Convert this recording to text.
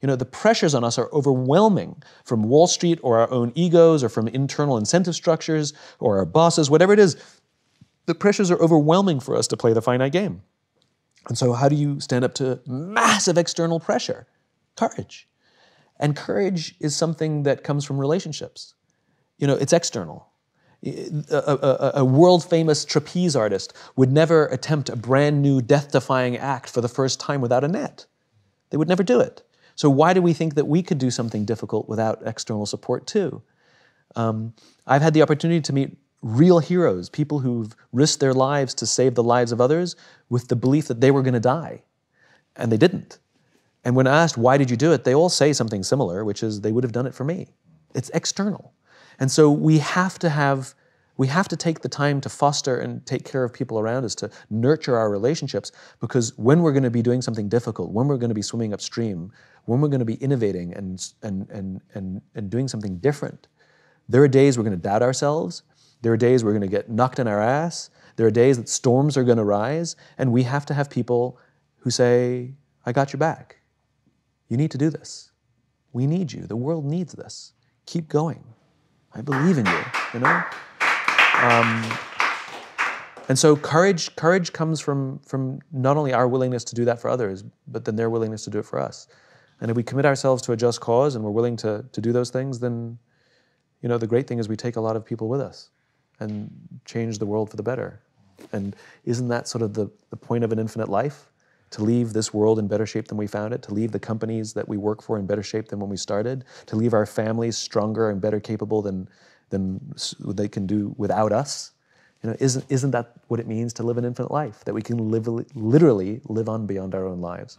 You know, the pressures on us are overwhelming from Wall Street or our own egos or from internal incentive structures or our bosses, whatever it is. The pressures are overwhelming for us to play the finite game. And so, how do you stand up to massive external pressure? Courage. And courage is something that comes from relationships. You know, it's external. A, a, a world famous trapeze artist would never attempt a brand new death defying act for the first time without a net. They would never do it. So, why do we think that we could do something difficult without external support too? Um, I've had the opportunity to meet real heroes, people who've risked their lives to save the lives of others with the belief that they were going to die, and they didn't. And when asked, why did you do it, they all say something similar, which is they would have done it for me. It's external. And so we have to have we have to take the time to foster and take care of people around us, to nurture our relationships, because when we're going to be doing something difficult, when we're going to be swimming upstream, when we're going to be innovating and, and, and, and, and doing something different, there are days we're going to doubt ourselves. There are days we're going to get knocked in our ass. There are days that storms are going to rise, and we have to have people who say, I got your back. You need to do this. We need you. The world needs this. Keep going. I believe in you, you know? Um, and so courage, courage comes from, from not only our willingness to do that for others, but then their willingness to do it for us. And if we commit ourselves to a just cause and we're willing to, to do those things, then you know the great thing is we take a lot of people with us and change the world for the better. And isn't that sort of the, the point of an infinite life? To leave this world in better shape than we found it, to leave the companies that we work for in better shape than when we started, to leave our families stronger and better capable than, than they can do without us. You know, isn't, isn't that what it means to live an infinite life? That we can live, literally live on beyond our own lives.